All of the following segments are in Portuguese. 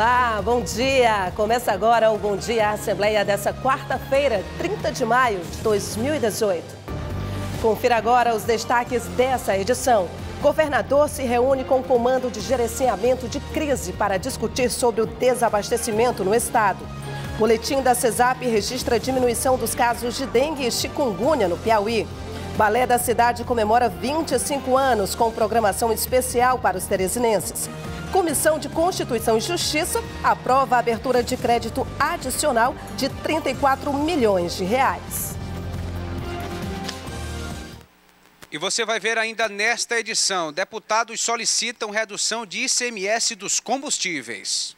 Olá, bom dia! Começa agora o Bom Dia Assembleia dessa quarta-feira, 30 de maio de 2018. Confira agora os destaques dessa edição. Governador se reúne com o Comando de Gerenciamento de Crise para discutir sobre o desabastecimento no estado. Boletim da CESAP registra diminuição dos casos de dengue e chikungunya no Piauí. Balé da Cidade comemora 25 anos com programação especial para os teresinenses. Comissão de Constituição e Justiça aprova a abertura de crédito adicional de 34 milhões de reais. E você vai ver ainda nesta edição: deputados solicitam redução de ICMS dos combustíveis.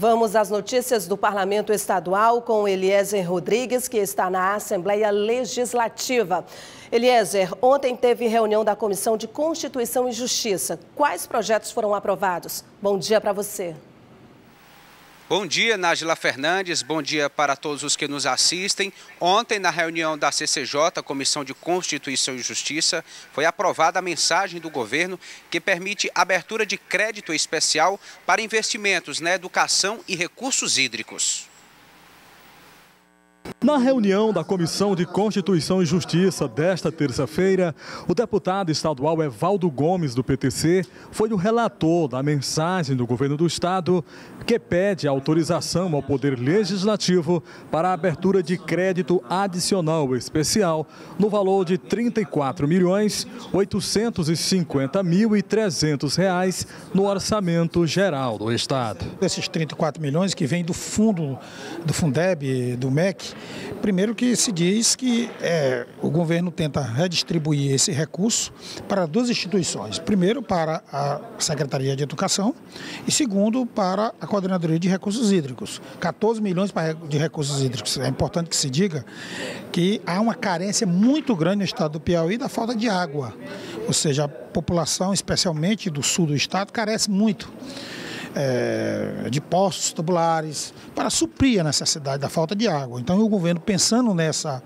Vamos às notícias do Parlamento Estadual com Eliezer Rodrigues, que está na Assembleia Legislativa. Eliezer, ontem teve reunião da Comissão de Constituição e Justiça. Quais projetos foram aprovados? Bom dia para você. Bom dia, Nájila Fernandes. Bom dia para todos os que nos assistem. Ontem, na reunião da CCJ, Comissão de Constituição e Justiça, foi aprovada a mensagem do governo que permite abertura de crédito especial para investimentos na educação e recursos hídricos. Na reunião da Comissão de Constituição e Justiça desta terça-feira, o deputado estadual Evaldo Gomes, do PTC, foi o relator da mensagem do governo do estado que pede autorização ao Poder Legislativo para a abertura de crédito adicional especial no valor de R$ 34 milhões 850 mil e 300 reais no orçamento geral do estado. Esses 34 milhões que vêm do fundo do Fundeb, do MEC, Primeiro que se diz que é, o governo tenta redistribuir esse recurso para duas instituições. Primeiro para a Secretaria de Educação e segundo para a Coordenadoria de Recursos Hídricos. 14 milhões de recursos hídricos. É importante que se diga que há uma carência muito grande no estado do Piauí da falta de água. Ou seja, a população, especialmente do sul do estado, carece muito é, de postos tubulares, para suprir a necessidade da falta de água. Então, o governo, pensando nessa,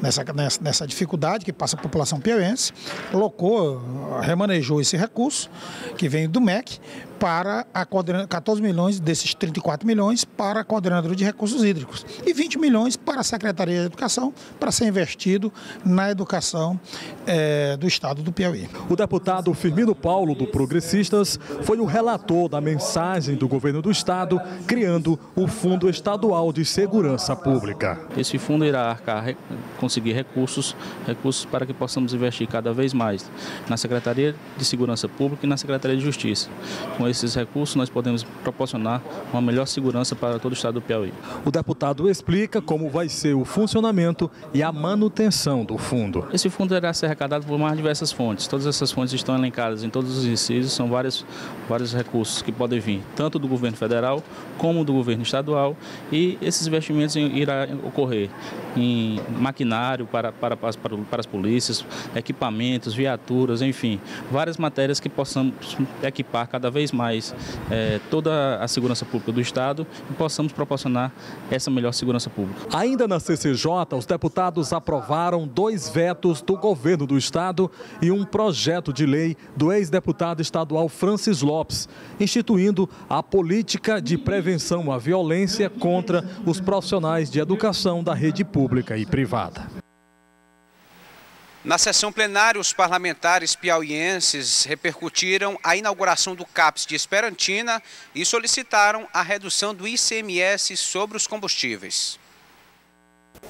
nessa, nessa, nessa dificuldade que passa a população piauiense, colocou, remanejou esse recurso, que vem do MEC, para a 14 milhões desses 34 milhões para a Coordenadora de Recursos Hídricos e 20 milhões para a Secretaria de Educação para ser investido na educação é, do Estado do Piauí. O deputado Firmino Paulo, do Progressistas, foi o relator da mensagem do governo do Estado criando o Fundo Estadual de Segurança Pública. Esse fundo irá arcar, conseguir recursos, recursos para que possamos investir cada vez mais na Secretaria de Segurança Pública e na Secretaria de Justiça. Com esses recursos, nós podemos proporcionar uma melhor segurança para todo o estado do Piauí. O deputado explica como vai ser o funcionamento e a manutenção do fundo. Esse fundo irá ser arrecadado por mais diversas fontes. Todas essas fontes estão elencadas em todos os incisos, são vários, vários recursos que podem vir, tanto do governo federal como do governo estadual, e esses investimentos irão ocorrer em maquinário para, para, para, para as polícias, equipamentos, viaturas, enfim, várias matérias que possamos equipar cada vez mais é, toda a segurança pública do Estado e possamos proporcionar essa melhor segurança pública. Ainda na CCJ, os deputados aprovaram dois vetos do governo do Estado e um projeto de lei do ex-deputado estadual Francis Lopes, instituindo a política de prevenção à violência contra os profissionais de educação da rede pública e privada. Na sessão plenária, os parlamentares piauienses repercutiram a inauguração do CAPS de Esperantina e solicitaram a redução do ICMS sobre os combustíveis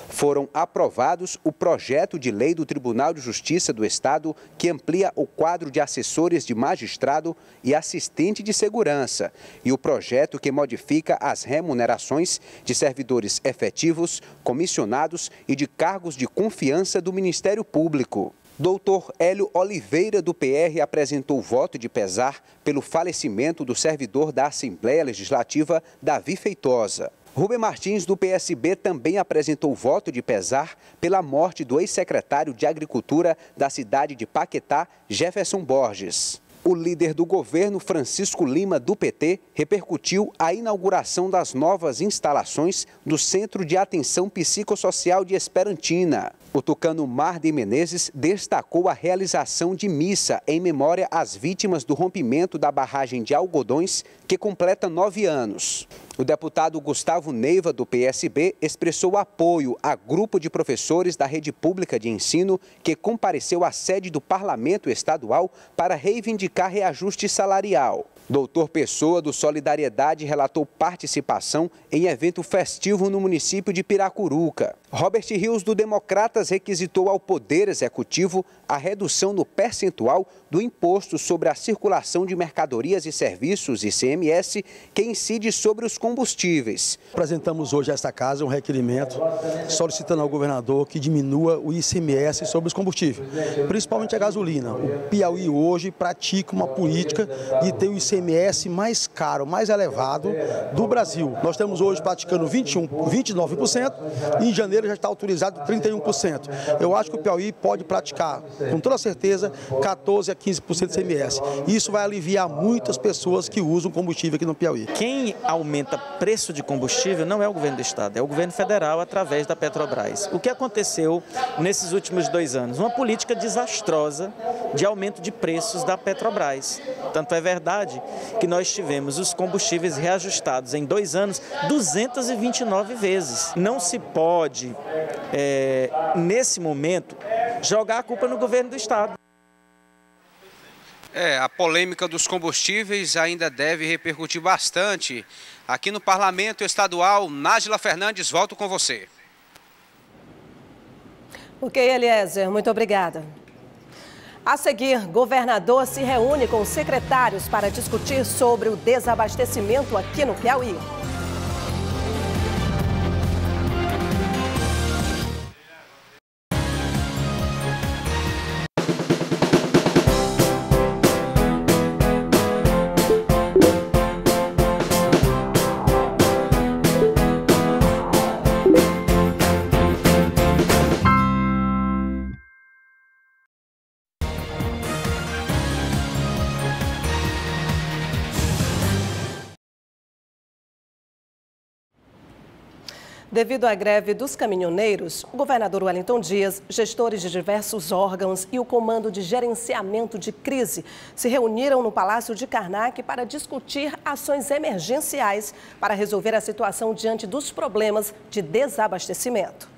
foram aprovados o projeto de lei do Tribunal de Justiça do Estado que amplia o quadro de assessores de magistrado e assistente de segurança e o projeto que modifica as remunerações de servidores efetivos, comissionados e de cargos de confiança do Ministério Público. Doutor Hélio Oliveira, do PR, apresentou voto de pesar pelo falecimento do servidor da Assembleia Legislativa, Davi Feitosa. Rubem Martins, do PSB, também apresentou voto de pesar pela morte do ex-secretário de Agricultura da cidade de Paquetá, Jefferson Borges. O líder do governo, Francisco Lima, do PT, repercutiu a inauguração das novas instalações do Centro de Atenção Psicossocial de Esperantina. O tucano Mar de Menezes destacou a realização de missa em memória às vítimas do rompimento da barragem de Algodões, que completa nove anos. O deputado Gustavo Neiva, do PSB, expressou apoio a grupo de professores da rede pública de ensino que compareceu à sede do Parlamento Estadual para reivindicar reajuste salarial. Doutor Pessoa, do Solidariedade, relatou participação em evento festivo no município de Piracuruca. Robert Rios, do Democratas, requisitou ao Poder Executivo a redução no percentual do imposto sobre a circulação de mercadorias e serviços, ICMS, que incide sobre os combustíveis. Apresentamos hoje a esta casa um requerimento solicitando ao governador que diminua o ICMS sobre os combustíveis, principalmente a gasolina. O Piauí hoje pratica uma política de ter o ICMS mais caro, mais elevado do Brasil. Nós estamos hoje praticando 21, 29% e em janeiro já está autorizado 31%. Eu acho que o Piauí pode praticar, com toda certeza, 14 a 15% de ICMS. Isso vai aliviar muitas pessoas que usam combustível aqui no Piauí. Quem aumenta preço de combustível não é o governo do estado, é o governo federal através da Petrobras. O que aconteceu nesses últimos dois anos? Uma política desastrosa de aumento de preços da Petrobras. Tanto é verdade que nós tivemos os combustíveis reajustados em dois anos 229 vezes. Não se pode, é, nesse momento, jogar a culpa no governo do estado. É, a polêmica dos combustíveis ainda deve repercutir bastante. Aqui no Parlamento Estadual, Nájila Fernandes, volto com você. Ok, Eliezer, muito obrigada. A seguir, governador se reúne com secretários para discutir sobre o desabastecimento aqui no Piauí. Devido à greve dos caminhoneiros, o governador Wellington Dias, gestores de diversos órgãos e o Comando de Gerenciamento de Crise se reuniram no Palácio de Karnak para discutir ações emergenciais para resolver a situação diante dos problemas de desabastecimento.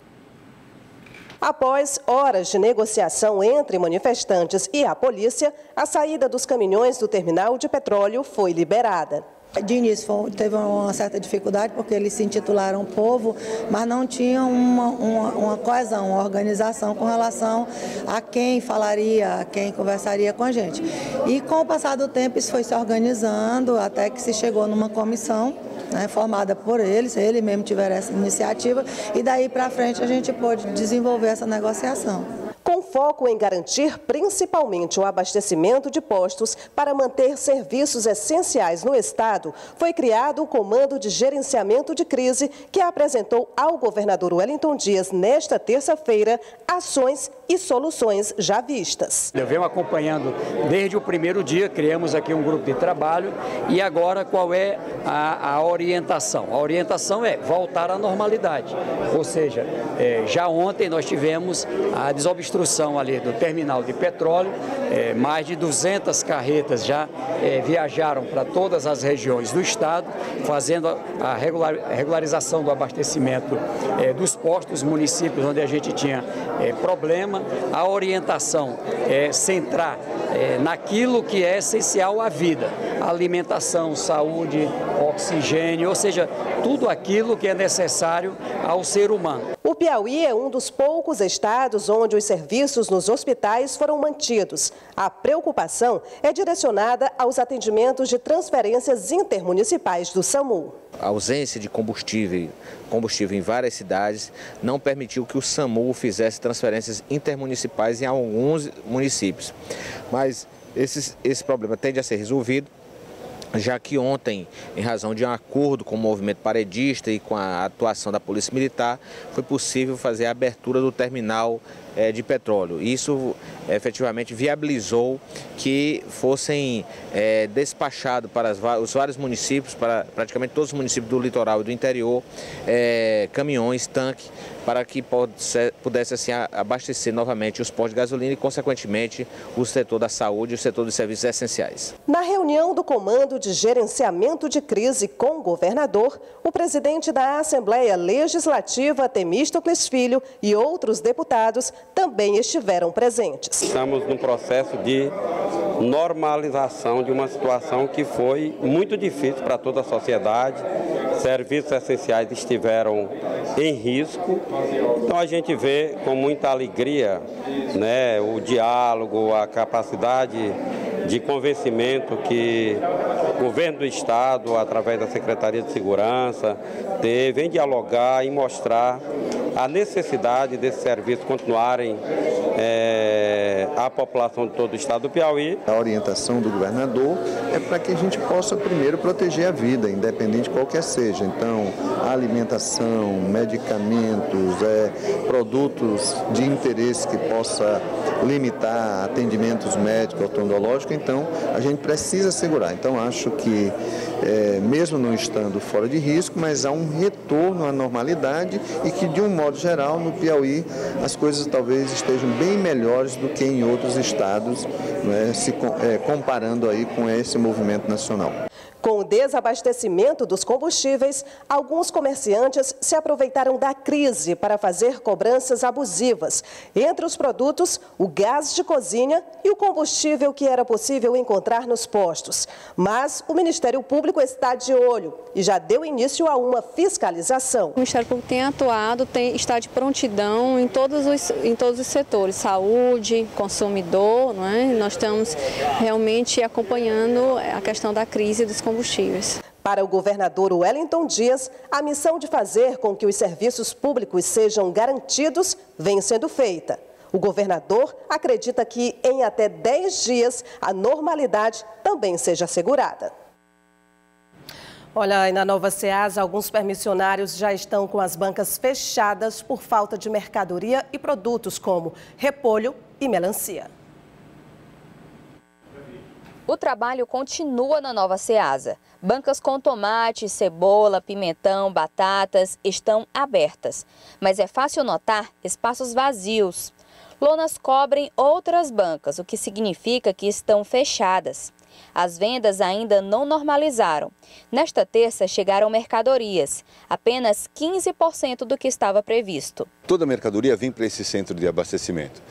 Após horas de negociação entre manifestantes e a polícia, a saída dos caminhões do terminal de petróleo foi liberada. De início teve uma certa dificuldade porque eles se intitularam povo, mas não tinham uma, uma, uma, coesão, uma organização com relação a quem falaria, a quem conversaria com a gente. E com o passar do tempo isso foi se organizando até que se chegou numa comissão né, formada por eles, ele mesmo tiver essa iniciativa, e daí para frente a gente pôde desenvolver essa negociação com foco em garantir principalmente o abastecimento de postos para manter serviços essenciais no Estado, foi criado o Comando de Gerenciamento de Crise, que apresentou ao governador Wellington Dias, nesta terça-feira, ações e soluções já vistas. Eu venho acompanhando desde o primeiro dia, criamos aqui um grupo de trabalho e agora qual é a, a orientação? A orientação é voltar à normalidade, ou seja, é, já ontem nós tivemos a desobstrução construção ali do terminal de petróleo. É, mais de 200 carretas já é, viajaram para todas as regiões do estado, fazendo a regular, regularização do abastecimento é, dos postos, municípios onde a gente tinha é, problema. A orientação é centrar é, naquilo que é essencial à vida: alimentação, saúde, oxigênio, ou seja, tudo aquilo que é necessário ao ser humano. O Piauí é um dos poucos estados onde os serviços nos hospitais foram mantidos. A preocupação é direcionada aos atendimentos de transferências intermunicipais do SAMU. A ausência de combustível, combustível em várias cidades não permitiu que o SAMU fizesse transferências intermunicipais em alguns municípios. Mas esse, esse problema tende a ser resolvido já que ontem, em razão de um acordo com o movimento paredista e com a atuação da Polícia Militar, foi possível fazer a abertura do terminal é, de petróleo. Isso efetivamente viabilizou que fossem é, despachados para as, os vários municípios, para praticamente todos os municípios do litoral e do interior, é, caminhões, tanque, para que pudesse assim, abastecer novamente os postos de gasolina e, consequentemente, o setor da saúde e o setor dos serviços essenciais. Na reunião do Comando de Gerenciamento de Crise com o governador, o presidente da Assembleia Legislativa, Temístocles Filho, e outros deputados também estiveram presentes. Estamos num processo de normalização de uma situação que foi muito difícil para toda a sociedade. Serviços essenciais estiveram em risco. Então a gente vê com muita alegria né, o diálogo, a capacidade de convencimento que o governo do Estado, através da Secretaria de Segurança, teve em dialogar e mostrar a necessidade desses serviços continuarem é, à população de todo o estado do Piauí. A orientação do governador é para que a gente possa primeiro proteger a vida, independente de qualquer seja. Então, alimentação, medicamentos, é, produtos de interesse que possa limitar atendimentos médicos, odontológicos, então a gente precisa segurar. Então, acho que é, mesmo não estando fora de risco, mas há um retorno à normalidade e que, de um modo geral, no Piauí, as coisas talvez estejam bem melhores do que em outros estados, né, se é, comparando aí com esse movimento nacional. Com o desabastecimento dos combustíveis, alguns comerciantes se aproveitaram da crise para fazer cobranças abusivas. Entre os produtos, o gás de cozinha e o combustível que era possível encontrar nos postos. Mas o Ministério Público está de olho e já deu início a uma fiscalização. O Ministério Público tem atuado, tem, está de prontidão em todos os, em todos os setores, saúde, consumidor, não é? nós estamos realmente acompanhando a questão da crise dos combustíveis. Para o governador Wellington Dias, a missão de fazer com que os serviços públicos sejam garantidos vem sendo feita. O governador acredita que em até 10 dias a normalidade também seja assegurada. Olha, na Nova Ceasa, alguns permissionários já estão com as bancas fechadas por falta de mercadoria e produtos como repolho e melancia. O trabalho continua na Nova Ceasa. Bancas com tomate, cebola, pimentão, batatas estão abertas. Mas é fácil notar espaços vazios. Lonas cobrem outras bancas, o que significa que estão fechadas. As vendas ainda não normalizaram. Nesta terça chegaram mercadorias, apenas 15% do que estava previsto. Toda a mercadoria vem para esse centro de abastecimento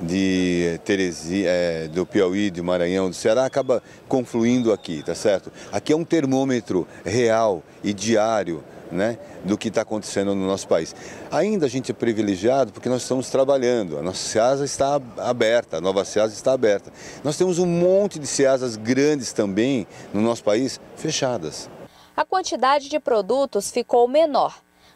de Teresia, é, do Piauí, de Maranhão, do Ceará, acaba confluindo aqui, tá certo? Aqui é um termômetro real e diário né, do que está acontecendo no nosso país. Ainda a gente é privilegiado porque nós estamos trabalhando, a nossa SEASA está aberta, a nova SEASA está aberta. Nós temos um monte de SEASAs grandes também no nosso país fechadas. A quantidade de produtos ficou menor.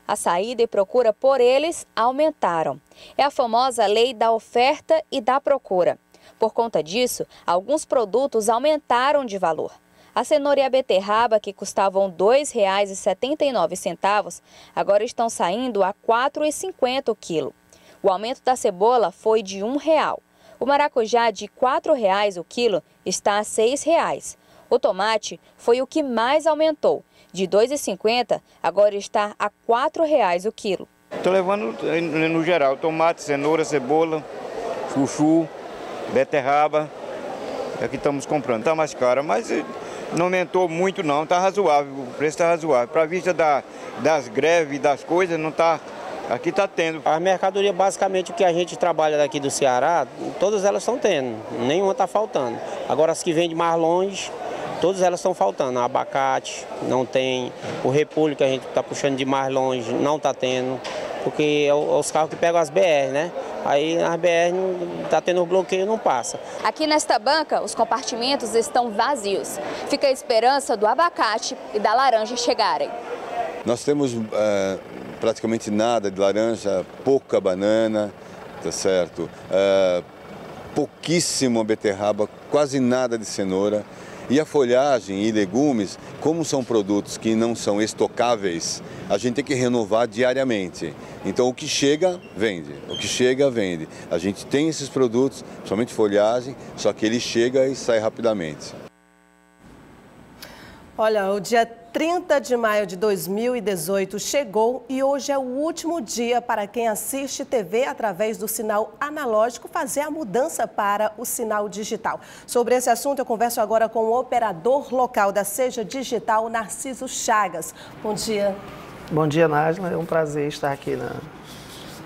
A saída e procura por eles aumentaram. É a famosa lei da oferta e da procura. Por conta disso, alguns produtos aumentaram de valor. A cenoura e a beterraba, que custavam R$ 2,79, agora estão saindo a R$ 4,50 o quilo. O aumento da cebola foi de R$ 1,00. O maracujá de R$ 4,00 o quilo está a R$ 6,00. O tomate foi o que mais aumentou. De R$ 2,50, agora está a R$ 4,00 o quilo. Estou levando no geral tomate, cenoura, cebola, chuchu, beterraba. É que estamos comprando. Está mais caro, mas não aumentou muito não, está razoável, o preço está razoável. Para vista da, das greves, das coisas, não está. Aqui está tendo. A mercadoria, basicamente, o que a gente trabalha daqui do Ceará, todas elas estão tendo, nenhuma está faltando. Agora, as que vêm de mais longe, todas elas estão faltando. abacate, não tem. O repolho que a gente está puxando de mais longe, não está tendo. Porque é os carros que pegam as BR, né? Aí na BR está tendo bloqueio, não passa. Aqui nesta banca, os compartimentos estão vazios. Fica a esperança do abacate e da laranja chegarem. Nós temos é, praticamente nada de laranja, pouca banana, tá certo? É, pouquíssimo beterraba, quase nada de cenoura. E a folhagem e legumes, como são produtos que não são estocáveis, a gente tem que renovar diariamente. Então o que chega, vende. O que chega, vende. A gente tem esses produtos, principalmente folhagem, só que ele chega e sai rapidamente. Olha, o dia 30 de maio de 2018 chegou e hoje é o último dia para quem assiste TV através do sinal analógico fazer a mudança para o sinal digital. Sobre esse assunto, eu converso agora com o operador local da Seja Digital, Narciso Chagas. Bom dia. Bom dia, Nájila. É um prazer estar aqui na,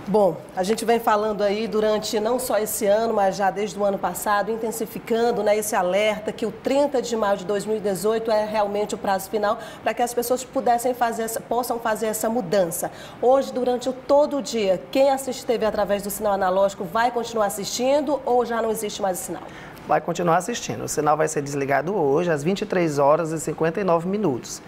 Bom, a gente vem falando aí durante não só esse ano, mas já desde o ano passado, intensificando né, esse alerta que o 30 de maio de 2018 é realmente o prazo final para que as pessoas pudessem fazer essa, possam fazer essa mudança. Hoje, durante todo o dia, quem assiste TV através do sinal analógico vai continuar assistindo ou já não existe mais o sinal? Vai continuar assistindo. O sinal vai ser desligado hoje às 23 horas e 59 minutos.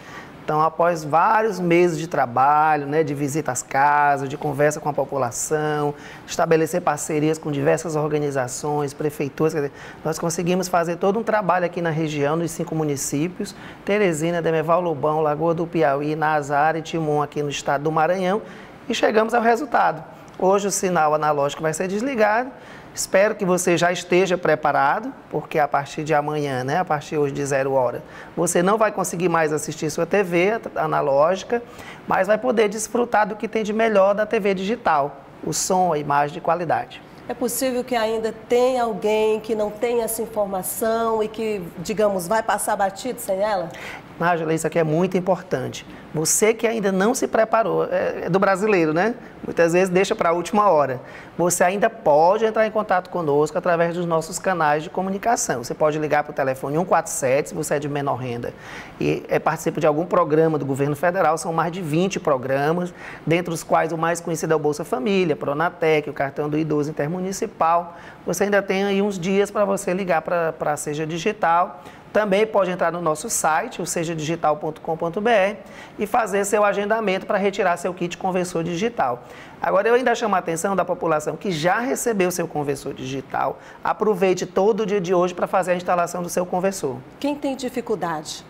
Então, após vários meses de trabalho, né, de visita às casas, de conversa com a população, estabelecer parcerias com diversas organizações, prefeituras, dizer, nós conseguimos fazer todo um trabalho aqui na região, nos cinco municípios, Teresina, Demeval, Lobão, Lagoa do Piauí, Nazaré e Timon, aqui no estado do Maranhão, e chegamos ao resultado. Hoje o sinal analógico vai ser desligado Espero que você já esteja preparado, porque a partir de amanhã, né, a partir hoje de zero hora, você não vai conseguir mais assistir sua TV analógica, mas vai poder desfrutar do que tem de melhor da TV digital, o som, a imagem de qualidade. É possível que ainda tenha alguém que não tenha essa informação e que, digamos, vai passar batido sem ela? Nájila, isso aqui é muito importante. Você que ainda não se preparou, é, é do brasileiro, né? Muitas vezes deixa para a última hora. Você ainda pode entrar em contato conosco através dos nossos canais de comunicação. Você pode ligar para o telefone 147, se você é de menor renda e é, participa de algum programa do governo federal. São mais de 20 programas, dentre os quais o mais conhecido é o Bolsa Família, Pronatec, o Cartão do Idoso Intermunicipal. Você ainda tem aí uns dias para você ligar para a Seja Digital também pode entrar no nosso site, o sejadigital.com.br, e fazer seu agendamento para retirar seu kit conversor digital. Agora, eu ainda chamo a atenção da população que já recebeu seu conversor digital. Aproveite todo o dia de hoje para fazer a instalação do seu conversor. Quem tem dificuldade?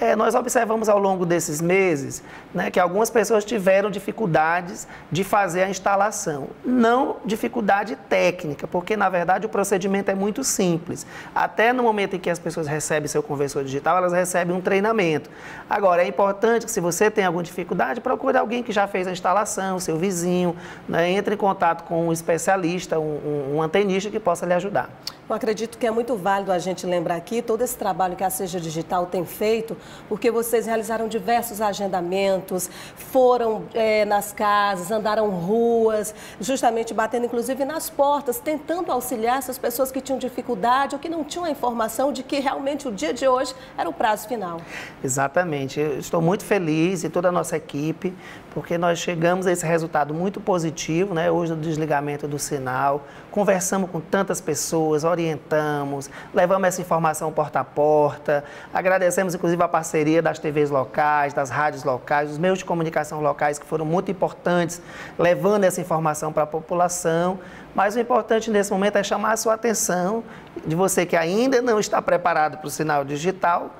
É, nós observamos ao longo desses meses né, que algumas pessoas tiveram dificuldades de fazer a instalação. Não dificuldade técnica, porque na verdade o procedimento é muito simples. Até no momento em que as pessoas recebem seu conversor digital, elas recebem um treinamento. Agora, é importante que se você tem alguma dificuldade, procure alguém que já fez a instalação, seu vizinho, né, entre em contato com um especialista, um, um, um antenista que possa lhe ajudar. Eu acredito que é muito válido a gente lembrar aqui todo esse trabalho que a Seja Digital tem feito, porque vocês realizaram diversos agendamentos, foram é, nas casas, andaram ruas, justamente batendo inclusive nas portas, tentando auxiliar essas pessoas que tinham dificuldade ou que não tinham a informação de que realmente o dia de hoje era o prazo final. Exatamente. Eu estou muito feliz e toda a nossa equipe, porque nós chegamos a esse resultado muito positivo, né? Hoje no desligamento do sinal, conversamos com tantas pessoas, orientamos, levamos essa informação porta a porta, agradecemos inclusive a parceria das TVs locais, das rádios locais, dos meios de comunicação locais que foram muito importantes, levando essa informação para a população. Mas o importante nesse momento é chamar a sua atenção de você que ainda não está preparado para o sinal digital,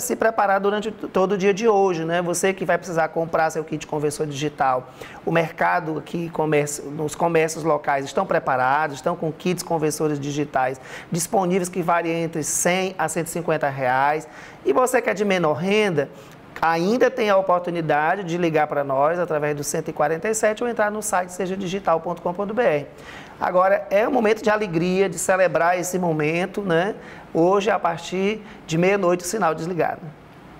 se, preparar durante todo o dia de hoje, né? Você que vai precisar comprar seu kit conversor digital. O mercado aqui, comércio, nos comércios locais estão preparados, estão com kits conversores digitais disponíveis que variam entre 100 a 150 reais. E você que é de menor renda, ainda tem a oportunidade de ligar para nós através do 147 ou entrar no site sejadigital.com.br. Agora, é um momento de alegria, de celebrar esse momento, né? Hoje, a partir de meia-noite, o sinal desligado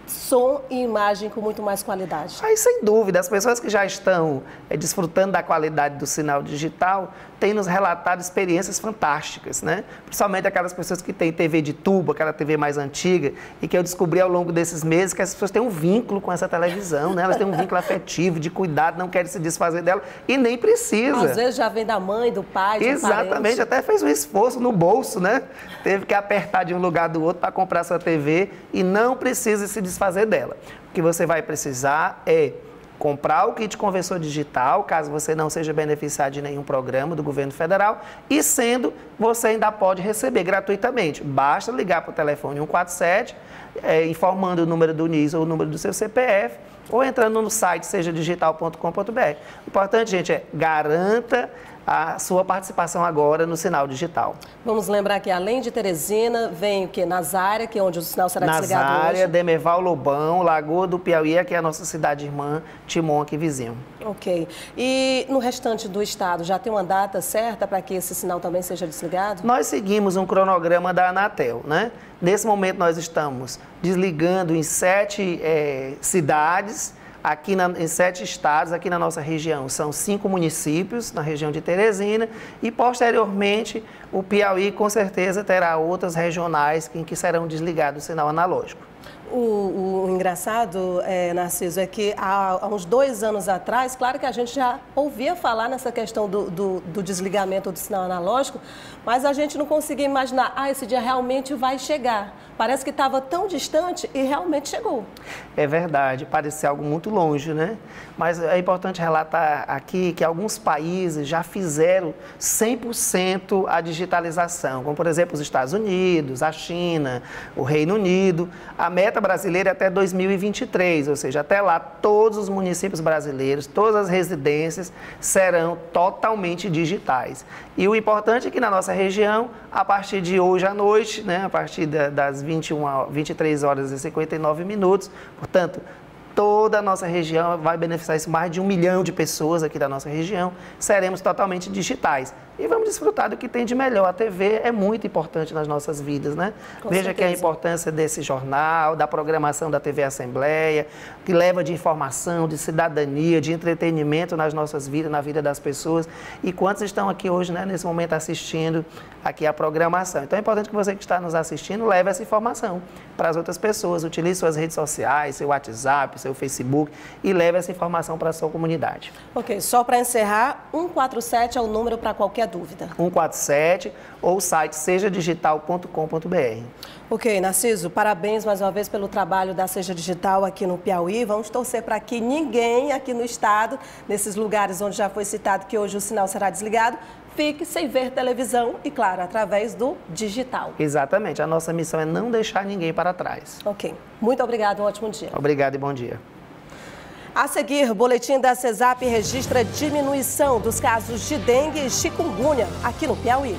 som e imagem com muito mais qualidade. Aí, sem dúvida, as pessoas que já estão é, desfrutando da qualidade do sinal digital têm nos relatado experiências fantásticas, né? Principalmente aquelas pessoas que têm TV de tubo, aquela TV mais antiga, e que eu descobri ao longo desses meses que as pessoas têm um vínculo com essa televisão, né? Elas têm um vínculo afetivo, de cuidado, não querem se desfazer dela e nem precisa. Às vezes já vem da mãe, do pai, Exatamente, até fez um esforço no bolso, né? Teve que apertar de um lugar do outro para comprar sua TV e não precisa se desfazer dela. O que você vai precisar é comprar o kit conversor digital, caso você não seja beneficiado de nenhum programa do governo federal, e sendo, você ainda pode receber gratuitamente. Basta ligar para o telefone 147, é, informando o número do NIS ou o número do seu CPF, ou entrando no site sejadigital.com.br. O importante, gente, é garanta a sua participação agora no sinal digital. Vamos lembrar que além de Teresina, vem o que? Nazária, que é onde o sinal será Nazária, desligado. Nazária, Demerval Lobão, Lagoa do Piauí, que é a nossa cidade irmã, Timon, aqui vizinho. Ok. E no restante do estado, já tem uma data certa para que esse sinal também seja desligado? Nós seguimos um cronograma da Anatel, né? Nesse momento nós estamos desligando em sete é, cidades, aqui na, em sete estados, aqui na nossa região. São cinco municípios na região de Teresina e, posteriormente, o Piauí com certeza terá outras regionais em que serão desligados o sinal analógico. O, o, engraçado, é, Narciso, é que há, há, uns dois anos atrás, claro que a gente já ouvia falar nessa questão do, do, do, desligamento do sinal analógico, mas a gente não conseguia imaginar, ah, esse dia realmente vai chegar. Parece que estava tão distante e realmente chegou. É verdade, parece algo muito longe, né? Mas é importante relatar aqui que alguns países já fizeram 100% a digitalização, como por exemplo os Estados Unidos, a China, o Reino Unido. A meta brasileira é até 2023, ou seja, até lá todos os municípios brasileiros, todas as residências serão totalmente digitais. E o importante é que na nossa região, a partir de hoje à noite, né, a partir das 21, 23 horas e 59 minutos, portanto, toda a nossa região vai beneficiar isso, mais de um milhão de pessoas aqui da nossa região, seremos totalmente digitais e vamos desfrutar do que tem de melhor. A TV é muito importante nas nossas vidas, né? Com Veja certeza. que a importância desse jornal, da programação da TV Assembleia, que leva de informação, de cidadania, de entretenimento nas nossas vidas, na vida das pessoas. E quantos estão aqui hoje, né, nesse momento, assistindo aqui a programação. Então é importante que você que está nos assistindo leve essa informação para as outras pessoas. Utilize suas redes sociais, seu WhatsApp, seu Facebook e leve essa informação para a sua comunidade. Ok, só para encerrar, 147 é o número para qualquer dúvida. 147 ou o site sejadigital.com.br. Ok, Narciso, parabéns mais uma vez pelo trabalho da Seja Digital aqui no Piauí. Vamos torcer para que ninguém aqui no estado, nesses lugares onde já foi citado que hoje o sinal será desligado, fique sem ver televisão e, claro, através do digital. Exatamente. A nossa missão é não deixar ninguém para trás. Ok. Muito obrigado. Um ótimo dia. Obrigado e bom dia. A seguir, boletim da CESAP registra diminuição dos casos de dengue e chikungunya aqui no Piauí.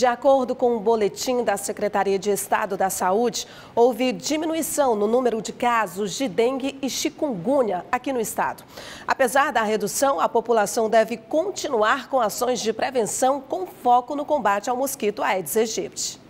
De acordo com o um boletim da Secretaria de Estado da Saúde, houve diminuição no número de casos de dengue e chikungunya aqui no estado. Apesar da redução, a população deve continuar com ações de prevenção com foco no combate ao mosquito Aedes aegypti.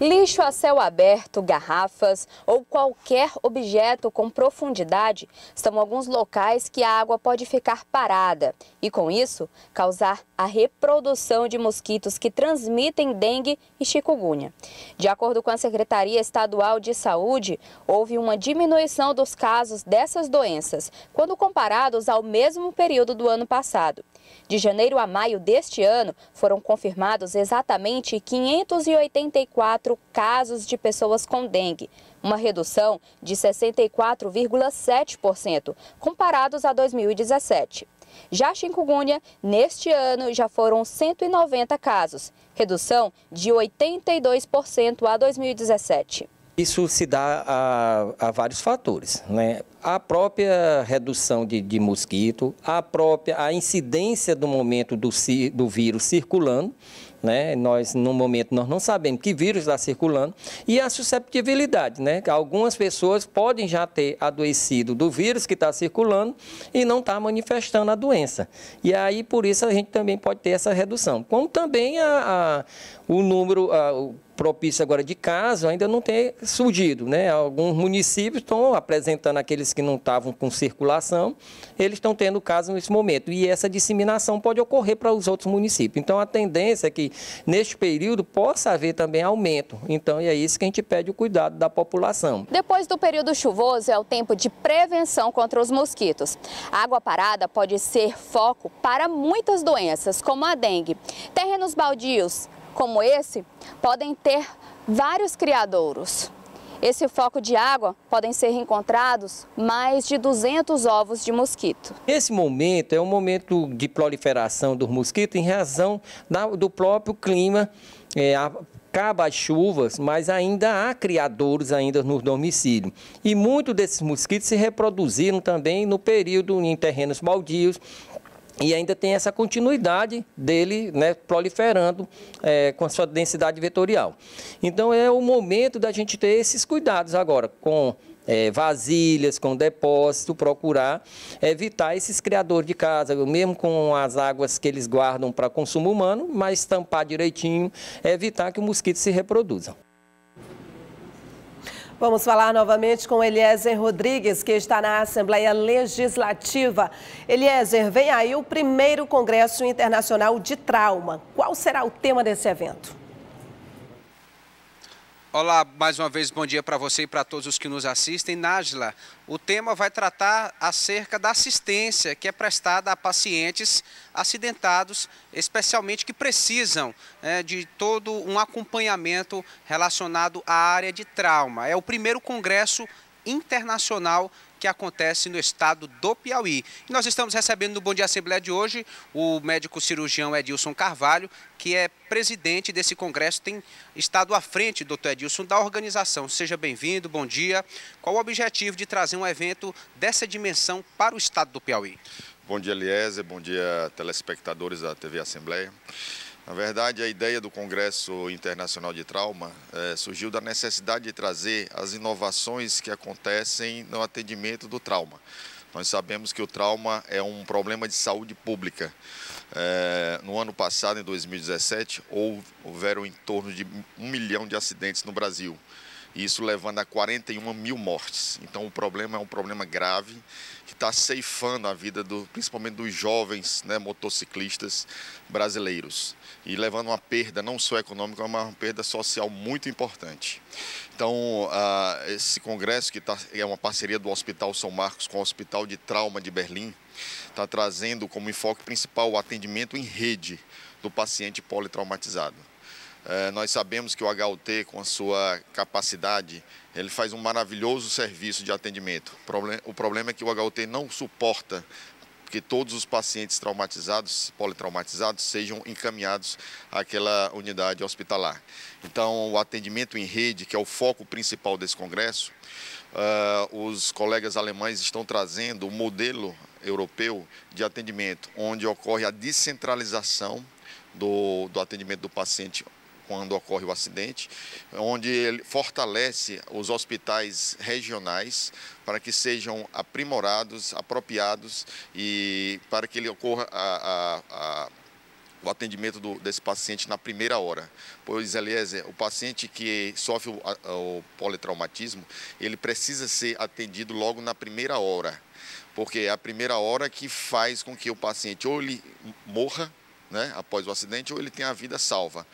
Lixo a céu aberto, garrafas ou qualquer objeto com profundidade são alguns locais que a água pode ficar parada e, com isso, causar a reprodução de mosquitos que transmitem dengue e chikungunya. De acordo com a Secretaria Estadual de Saúde, houve uma diminuição dos casos dessas doenças quando comparados ao mesmo período do ano passado. De janeiro a maio deste ano, foram confirmados exatamente 584 casos de pessoas com dengue, uma redução de 64,7% comparados a 2017. Já chikungunya, neste ano, já foram 190 casos, redução de 82% a 2017. Isso se dá a, a vários fatores, né? A própria redução de, de, mosquito, a própria a incidência do momento do, do vírus circulando, né? Nós, no momento, nós não sabemos que vírus está circulando. E a susceptibilidade, né? Algumas pessoas podem já ter adoecido do vírus que está circulando e não está manifestando a doença. E aí, por isso, a gente também pode ter essa redução. Como também a, a o número, a, propício agora de caso ainda não tem surgido, né? Alguns municípios estão apresentando aqueles que não estavam com circulação, eles estão tendo caso nesse momento e essa disseminação pode ocorrer para os outros municípios. Então a tendência é que neste período possa haver também aumento. Então é isso que a gente pede o cuidado da população. Depois do período chuvoso é o tempo de prevenção contra os mosquitos. A água parada pode ser foco para muitas doenças, como a dengue. Terrenos baldios, como esse podem ter vários criadouros. Esse foco de água podem ser encontrados mais de 200 ovos de mosquito. Esse momento é um momento de proliferação dos mosquitos em razão do próprio clima. É, acaba as chuvas, mas ainda há criadouros ainda no domicílio. E muitos desses mosquitos se reproduziram também no período em terrenos baldios, e ainda tem essa continuidade dele né, proliferando é, com a sua densidade vetorial. Então é o momento da gente ter esses cuidados agora com é, vasilhas, com depósito, procurar evitar esses criadores de casa, mesmo com as águas que eles guardam para consumo humano, mas tampar direitinho, evitar que o mosquito se reproduza. Vamos falar novamente com Eliezer Rodrigues, que está na Assembleia Legislativa. Eliezer, vem aí o primeiro Congresso Internacional de Trauma. Qual será o tema desse evento? Olá, mais uma vez bom dia para você e para todos os que nos assistem. Nájila, o tema vai tratar acerca da assistência que é prestada a pacientes acidentados, especialmente que precisam é, de todo um acompanhamento relacionado à área de trauma. É o primeiro congresso internacional que acontece no estado do Piauí. E nós estamos recebendo no Bom Dia Assembleia de hoje o médico cirurgião Edilson Carvalho, que é presidente desse congresso, tem estado à frente, doutor Edilson, da organização. Seja bem-vindo, bom dia. Qual o objetivo de trazer um evento dessa dimensão para o estado do Piauí? Bom dia, Eliezer, bom dia, telespectadores da TV Assembleia. Na verdade, a ideia do Congresso Internacional de Trauma é, surgiu da necessidade de trazer as inovações que acontecem no atendimento do trauma. Nós sabemos que o trauma é um problema de saúde pública. É, no ano passado, em 2017, houveram em torno de um milhão de acidentes no Brasil isso levando a 41 mil mortes. Então o problema é um problema grave está ceifando a vida do, principalmente dos jovens né, motociclistas brasileiros e levando uma perda não só econômica, mas uma perda social muito importante. Então uh, esse congresso que tá, é uma parceria do Hospital São Marcos com o Hospital de Trauma de Berlim está trazendo como enfoque principal o atendimento em rede do paciente politraumatizado. É, nós sabemos que o HUT, com a sua capacidade, ele faz um maravilhoso serviço de atendimento. O problema é que o HUT não suporta que todos os pacientes traumatizados, politraumatizados, sejam encaminhados àquela unidade hospitalar. Então, o atendimento em rede, que é o foco principal desse congresso, uh, os colegas alemães estão trazendo o um modelo europeu de atendimento, onde ocorre a descentralização do, do atendimento do paciente quando ocorre o acidente, onde ele fortalece os hospitais regionais para que sejam aprimorados, apropriados e para que ele ocorra a, a, a o atendimento do, desse paciente na primeira hora. Pois, Eliezer, o paciente que sofre o, o politraumatismo, ele precisa ser atendido logo na primeira hora, porque é a primeira hora que faz com que o paciente ou ele morra né, após o acidente ou ele tenha a vida salva.